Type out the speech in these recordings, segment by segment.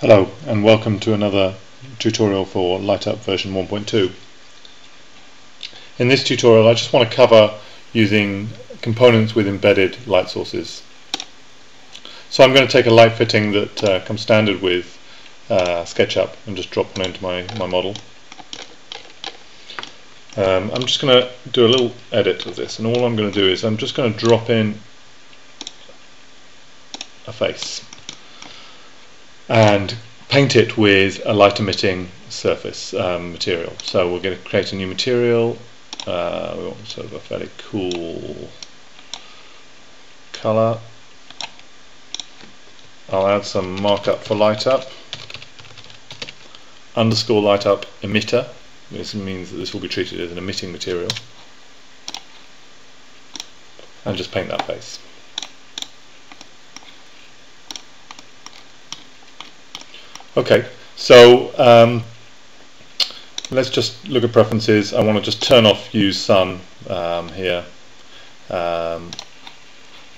Hello and welcome to another tutorial for LightUp version 1.2. In this tutorial I just want to cover using components with embedded light sources. So I'm going to take a light fitting that uh, comes standard with uh, SketchUp and just drop one into my, my model. Um, I'm just going to do a little edit of this and all I'm going to do is I'm just going to drop in a face and paint it with a light emitting surface um, material. So we're going to create a new material. Uh, we want sort of a fairly cool color. I'll add some markup for LightUp. Underscore LightUp emitter. This means that this will be treated as an emitting material. And just paint that face. Okay, so um, let's just look at preferences. I want to just turn off use sun um, here. Um,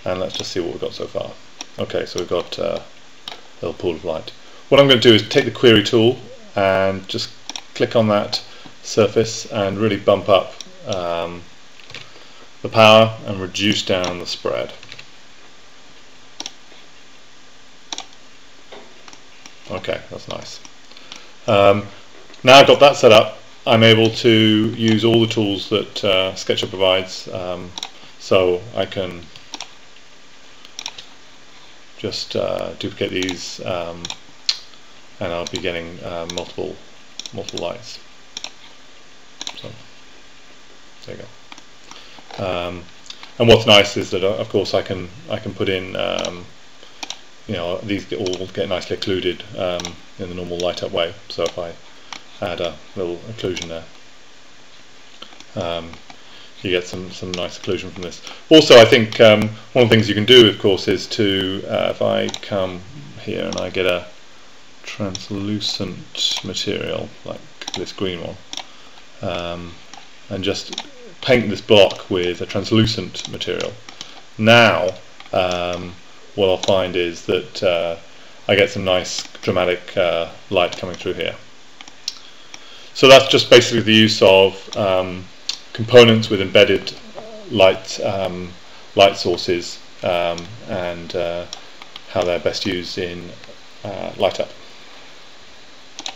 and let's just see what we've got so far. Okay, so we've got uh, a little pool of light. What I'm going to do is take the query tool and just click on that surface and really bump up um, the power and reduce down the spread. Okay, that's nice. Um, now I've got that set up, I'm able to use all the tools that uh, SketchUp provides. Um, so I can just uh, duplicate these um, and I'll be getting uh, multiple multiple lights. So there you go. Um, and what's nice is that uh, of course I can I can put in um, you know these get all get nicely occluded um, in the normal LightUp way. So if I add a little occlusion there um, you get some some nice occlusion from this. Also I think um, one of the things you can do of course is to uh, if I come here and I get a translucent material like this green one um, and just paint this block with a translucent material. Now um, what I'll find is that uh, I get some nice dramatic uh, light coming through here. So that's just basically the use of um, components with embedded light um, light sources um, and uh, how they're best used in uh, LightUp.